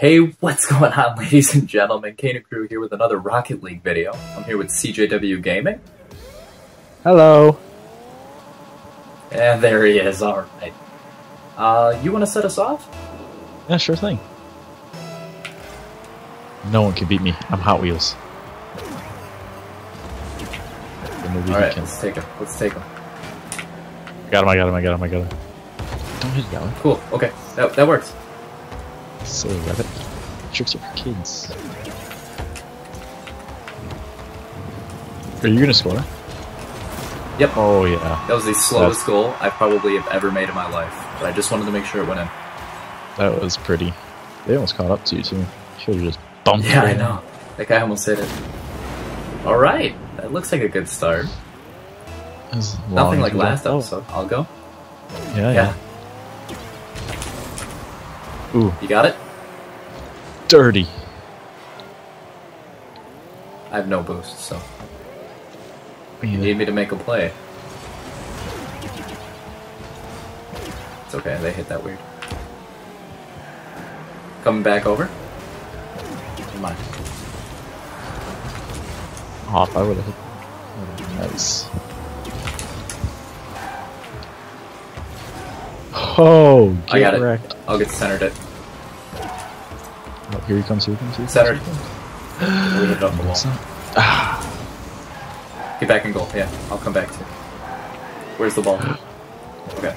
Hey, what's going on, ladies and gentlemen? KoenigCrew here with another Rocket League video. I'm here with CJW Gaming. Hello. And there he is, alright. Uh, you want to set us off? Yeah, sure thing. No one can beat me. I'm Hot Wheels. Alright, let's take him. Let's take him. Got him, I got him, I got him, I got him. Don't hit that. Cool, okay. That, that works. Silly rabbit. Tricks are for kids. Are you gonna score? Yep. Oh yeah. That was the slowest That's... goal I probably have ever made in my life, but I just wanted to make sure it went in. That was pretty. They almost caught up to you too. Should have just bumped. Yeah, I know. That guy almost hit it. All right, that looks like a good start. Nothing like last oh. episode. I'll go. Yeah, yeah. yeah. Ooh. You got it? Dirty. I have no boost, so. Oh, you need me to make a play. It's okay, they hit that weird. Coming back over? Come on. Oh, I would have hit. Nice. Oh, I got oh, wrecked. it. I'll get centered it. Oh, here he comes, here he comes, here he Centered. comes. we hit it off the wall. Ah. Get back in goal. Yeah, I'll come back to you. Where's the ball? Okay.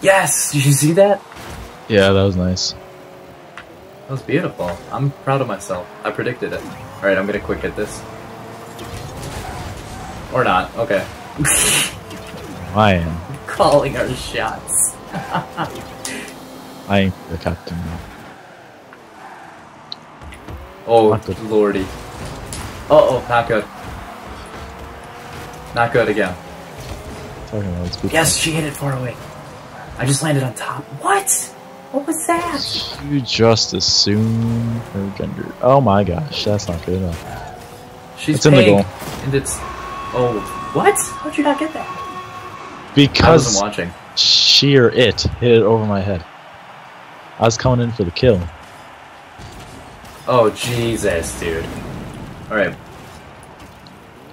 Yes! Did you see that? Yeah, that was nice. That was beautiful. I'm proud of myself. I predicted it. Alright, I'm gonna quick hit this. Or not. Okay. I am. Calling our shots. I ain't the captain now. Oh, lordy. Uh oh, not good. Not good again. Yes, she hit it far away. I just landed on top. What? What was that? You just assume her gender. Oh my gosh, that's not good enough. She's it's in the goal. And it's. Oh, what? How'd you not get that? Because I wasn't watching. She or it hit it over my head. I was coming in for the kill. Oh Jesus, dude. All right.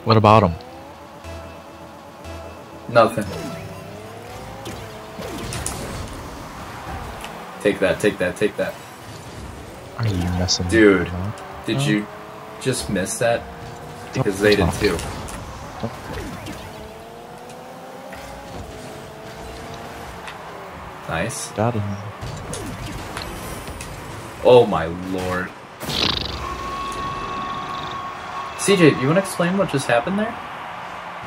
What about him? Nothing. Take that, take that, take that. Are you messing Dude, did oh. you just miss that? Because Don't they talk. did too. Don't. Nice. Got him. Oh my lord. CJ, you want to explain what just happened there?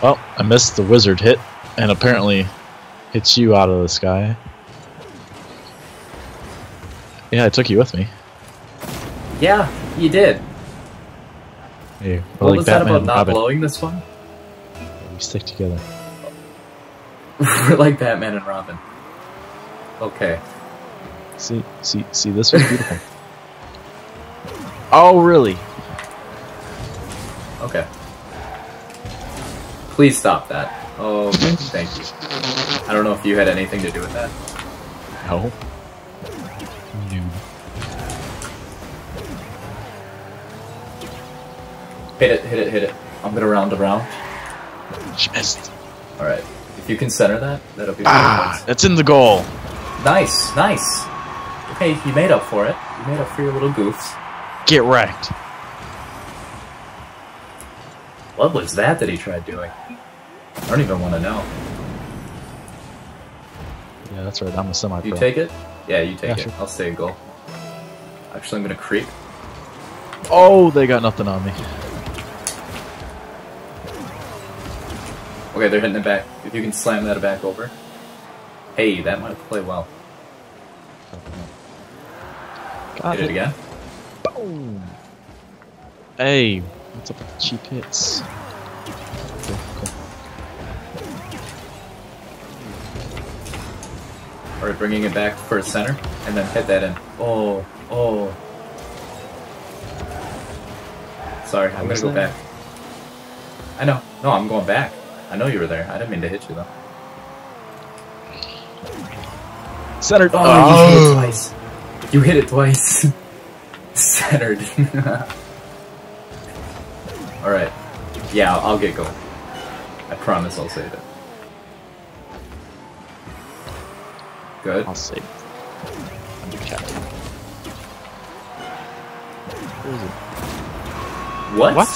Well, I missed the wizard hit, and apparently hits you out of the sky. Yeah, I took you with me. Yeah, you did. Hey, what like was Batman that about not Robin. blowing this one? We stick together. We're like Batman and Robin. Okay. See, see, see, this was beautiful. oh, really? Okay. Please stop that. Oh, okay, thank you. I don't know if you had anything to do with that. No. No. Hit it, hit it, hit it. I'm gonna round around. She missed. Alright. If you can center that, that'll be Ah, that's in the goal. Nice, nice. Okay, you made up for it. You made up for your little goofs. Get wrecked. What was that that he tried doing? I don't even want to know. Yeah, that's right. I'm a semi-pro. You take it? Yeah, you take yeah, it. Sure. I'll stay a goal. Actually, I'm gonna creep. Oh, they got nothing on me. Okay, they're hitting it back. If you can slam that back over. Hey, that might play well. Got Hit it uh, again. Boom. Hey, what's up with the cheap hits? Cool, cool. Alright, bringing it back for a center, and then hit that in. Oh, oh. Sorry, I'm gonna go that? back. I know. No, I'm going back. I know you were there. I didn't mean to hit you though. Centered. Oh, oh, you hit it twice. You hit it twice. Centered. Alright. Yeah, I'll, get going. I promise I'll save it. Good. I'll save. Under captain. Where is it? What? What?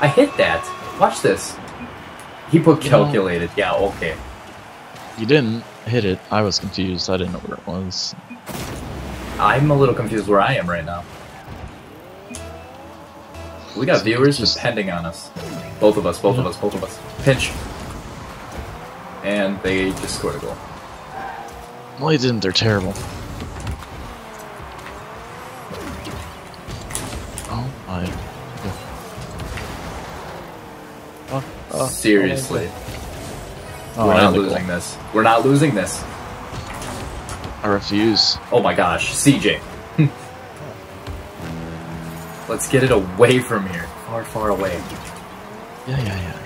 I hit that. Watch this. He put calculated. Yeah, okay. You didn't hit it. I was confused. I didn't know where it was. I'm a little confused where I am right now. We got viewers Just- depending on us. Both of us, both of us, both of us. Pinch. And they just scored a goal. Well, you didn't. They're terrible. Oh my. Oh, oh, oh, Seriously. Oh, We're not losing goal. this. We're not losing this. I refuse. Oh my gosh, CJ. Let's get it away from here. Far, far away. Yeah, yeah, yeah. yeah.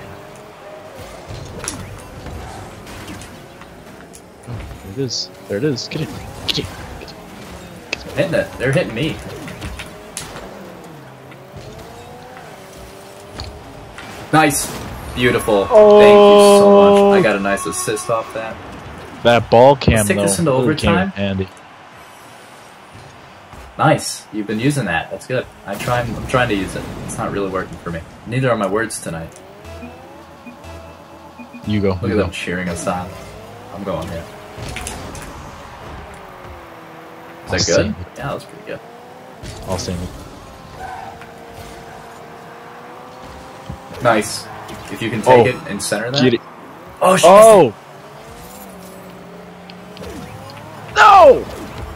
Oh, there it is. There it is. Get it. Get it. Get it. Hitting it. They're hitting me. Nice. Beautiful. Thank you so much. I oh. got a nice assist off that. That ball cam Let's take though. this into overtime. handy. Nice. You've been using that. That's good. I try. I'm trying to use it. It's not really working for me. Neither are my words tonight. You go. Look you at go. them cheering us on. I'm going here. Is I'll that good? Yeah, that was pretty good. I'll it. Nice. If you can take Oh. it and center that. It. Oh, shit. Oh! No!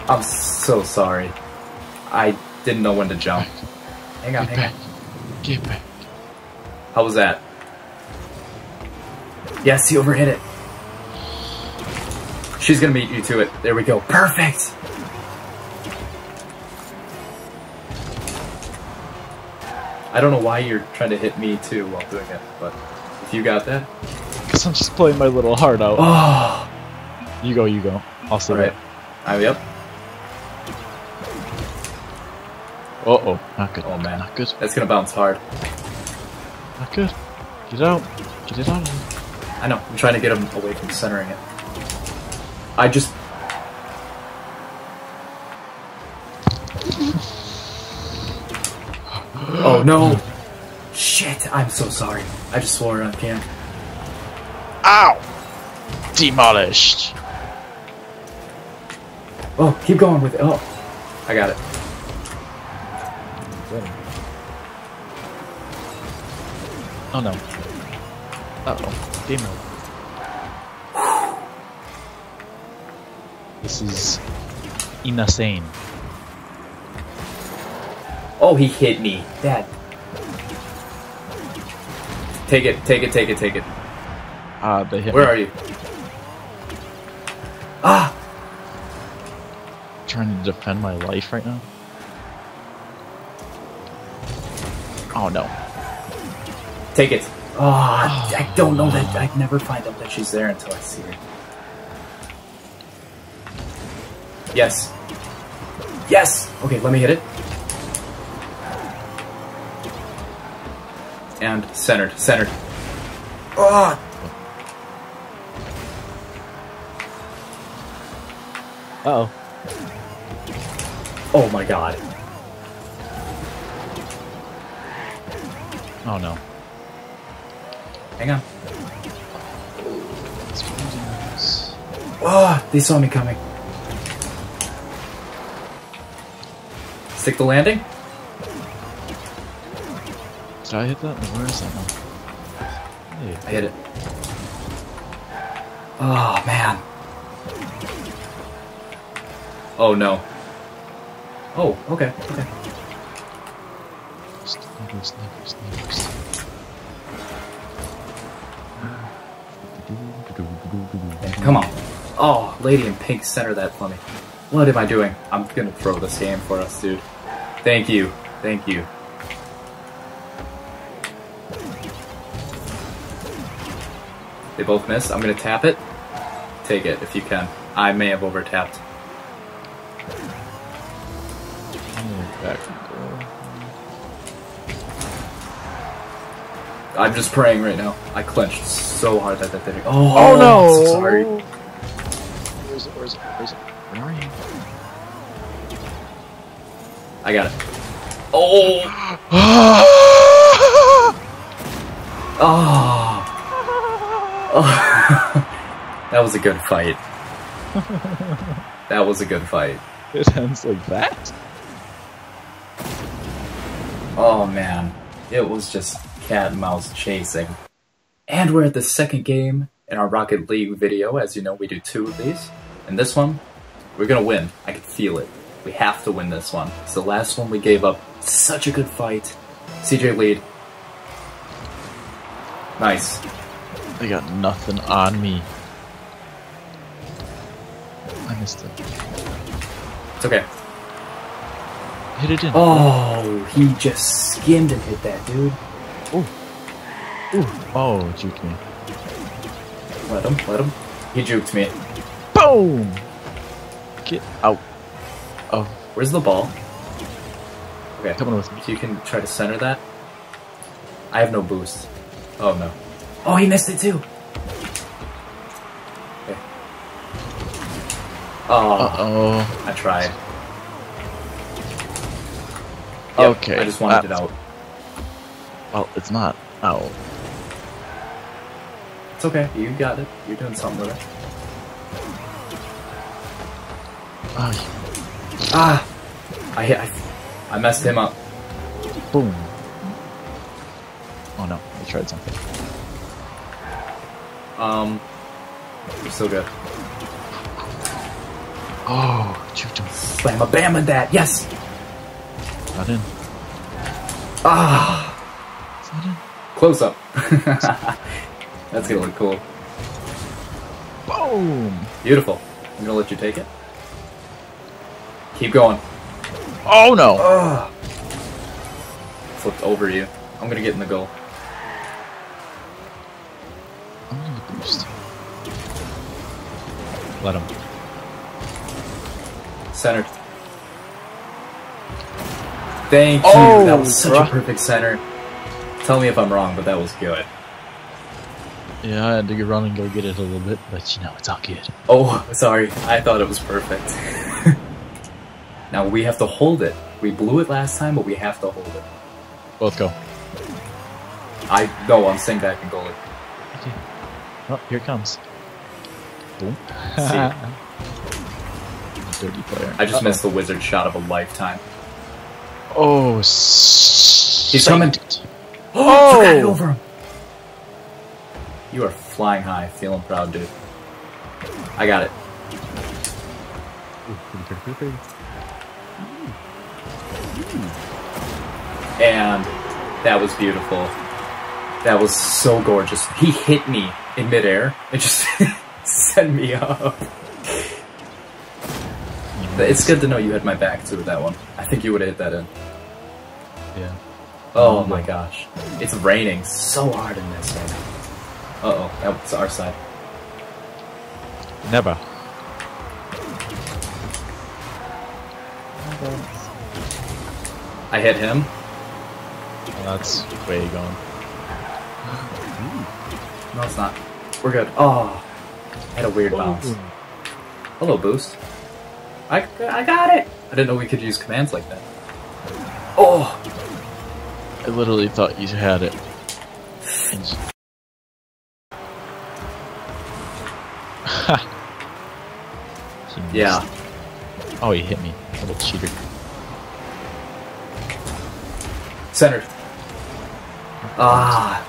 I'm so sorry. I didn't know when to jump. Hang on, Get hang back. on. Get back. How was that? Yes, he overhit it. She's gonna beat you to it. There we go. Perfect! I don't know why you're trying to hit me too while doing it, but if you got that. Because I'm just playing my little heart out. Oh! You go, you go. I'll save Alright. It. Oh, yep. Uh oh. Not good. Oh, man. Not good. That's gonna bounce hard. Not good. Get out. Get it out of here. I know. I'm trying to get him away from centering it. I just. Oh no! Shit! I'm so sorry. I just swore on cam. Ow! Demolished. Oh, keep going with it. Oh, I got it. Oh no. Uh oh. Demo. This is insane. Oh, he hit me. Dad. Take it, take it, take it, take it. Ah, they hit Where me. are you? Trying to defend my life right now. Oh no. Take it. Oh, I don't know that. I'd never find out that she's there until I see her. Yes. Yes! Okay, let me hit it. And centered, centered. Oh! Uh oh. Oh my god. Oh no. Hang on. Oh, they saw me coming. Stick the landing? Did I hit that? Where is that one? Hey. I hit it. Oh man. Oh no. Oh, okay, okay. Come on. Oh, lady in pink, center that for me. What am I doing? I'm gonna throw this game for us, dude. Thank you. Thank you. They both missed. I'm gonna tap it. Take it if you can. I may have over Back. I'm just praying right now. I clenched so hard that that didn't. Oh, Oh, no! So sorry. Where is it? Where is it? Where is it? Where are you? I got it. Oh! Oh! oh. that was a good fight. That was a good fight. it ends like that? Oh man, it was just cat and mouse chasing. And we're at the second game in our Rocket League video. As you know, we do two of these. And this one, we're gonna win. I can feel it. We have to win this one. It's the last one we gave up. Such a good fight. CJ lead. Nice. They got nothing on me. I missed it. It's okay. Hit it in. Oh, he just skimmed and hit that, dude. Oh, juke me. Let him, let him. He juked me. Boom! Get out. Oh, Where's the ball? Okay. coming with me. If you can try to center that. I have no boost. Oh no. Oh, he missed it too. Okay. Oh, Uh-oh. I tried. Yep, Okay, I just wanted it that's- out. Well, it's not out. It's okay. You got it. You're doing something with it. Oh, Ah! I hit. I, I messed him up. boom. Oh no, I tried something. Um. You're still good. Oh, juked him. Slam a bam at that. Yes. Not in. Ah. It's not in. Close up. That's gonna look cool. Boom! Beautiful. I'm gonna let you take it. Keep going. Oh no! Ugh. Flipped over you. I'm gonna get in the goal. I'm gonna boost. Let him. Centered. Thank you. Oh, that was such bruh. a perfect center. Tell me if I'm wrong, but that was good. Yeah, I had to go run and go get it a little bit, but you know, it's all good. Oh, sorry. I thought it was perfect. now we have to hold it. We blew it last time, but we have to hold it. Both go. I no, I'm staying back and goalie. Okay. Oh, here it comes. Boom. See. Dirty player. I just Uh-oh. missed the wizard shot of a lifetime. Oh, He's coming. Oh! It oh! over him. You are flying high, feeling proud, dude. I got it. And that was beautiful. That was so gorgeous. He hit me in midair and just sent me up. It's good to know you had my back too with that one. I think you would have hit that in. Yeah. Oh my gosh. It's raining so hard in this right now. Uh oh, that's our side. Never. I hit him. Well, that's way gone. No, it's not. We're good. Oh, I had a weird bounce. Hello, boost. I, I got it. I didn't know we could use commands like that. Oh, I literally thought you had it. And you- He missed. yeah. Oh, he hit me. A cheater. Centered. Ah.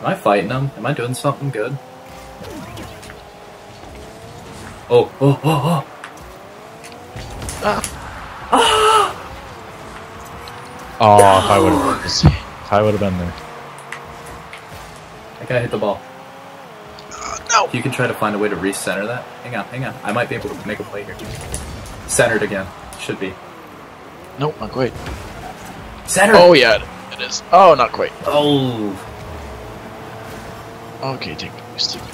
Am I fighting him? Am I doing something good? Oh, oh, oh, oh! Oh, if I would have, if I would have been there. That guy hit the ball. Uh, no. You can try to find a way to recenter that. Hang on, hang on. I might be able to make a play here. Centered again. Should be. Nope, not quite. Centered! Oh yeah, it is. Oh, not quite. Oh! Okay, take it, used to.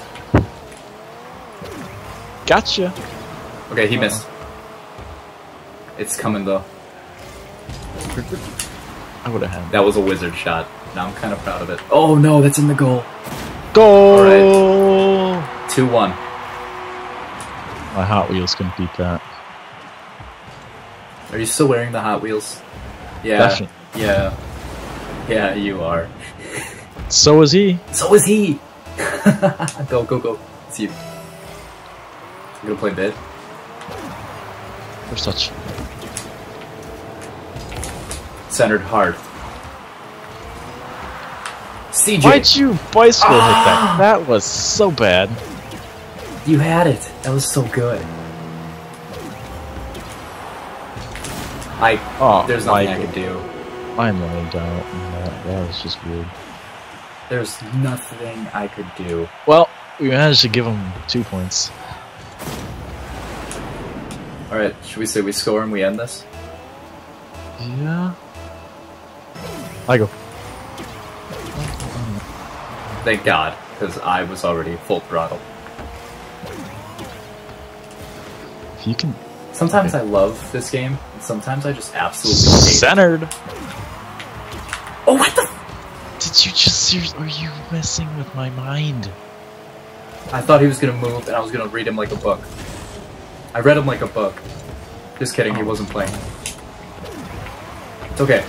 Gotcha. Okay, he missed. Uh-huh. It's coming though. I would have had. That was a wizard shot. Now I'm kind of proud of it. Oh no, that's in the goal. Goal! 2 1. My Hot Wheels can beat that. Are you still wearing the Hot Wheels? Yeah. Definitely. Yeah. Yeah, you are. So is he. So is he! go, go, go. It's you. You gonna play bid? First touch. Centered hard. CJ! Why'd you bicycle hit Ah! that? That was so bad. You had it. That was so good. I. Oh, There's nothing I Michael. could do. I'm laid down. That, that was just weird. There's nothing I could do. Well, we managed to give him two points. Alright, should we say we score and we end this? Yeah. I go. Thank God, because I was already full throttle. If you can. Sometimes I love this game, and sometimes I just absolutely hate it. Centered! Oh, what the? Did you just. seriously? Are you messing with my mind? I thought he was gonna move, and I was gonna read him like a book. I read him like a book. Just kidding, he oh. wasn't playing. It's okay.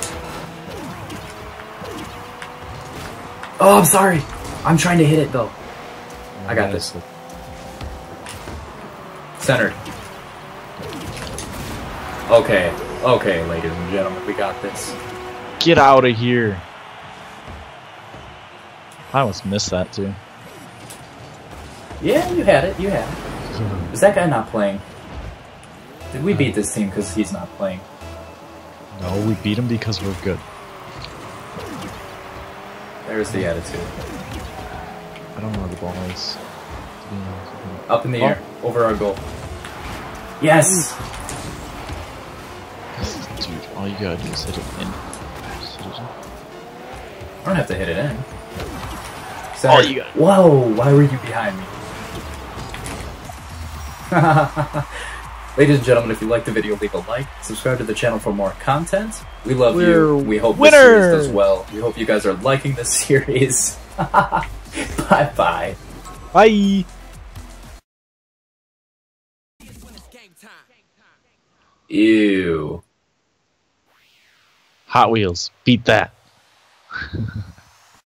Oh, I'm sorry. I'm trying to hit it though. I got this. Centered. Okay, okay, ladies and gentlemen, we got this. Get out of here! I almost missed that too. Yeah, you had it. You had it. Is that guy not playing? Did we beat this team because he's not playing? No, we beat him because we're good. There's the attitude. I don't know where the ball is. to be honest with you. Up in the Oh. air, over our goal. Yes! Dude, all you gotta do is hit it in. Hit it in. I don't have to hit it in. Oh, Center. you got- Whoa! Why were you behind me? Ladies and gentlemen, if you liked the video, leave a like. Subscribe to the channel for more content. We love We're you. We hope this series does well. We hope you guys are liking this series. bye bye. Bye! Ew. Hot Wheels, beat that.